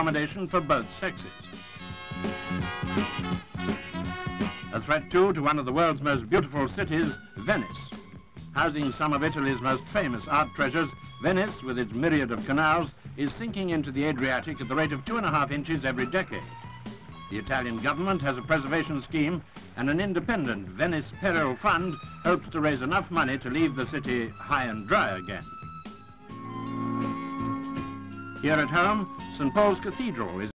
accommodation for both sexes. A threat too to one of the world's most beautiful cities, Venice. Housing some of Italy's most famous art treasures, Venice, with its myriad of canals, is sinking into the Adriatic at the rate of two and a half inches every decade. The Italian government has a preservation scheme and an independent Venice Peril Fund hopes to raise enough money to leave the city high and dry again. Here at home, St. Paul's Cathedral is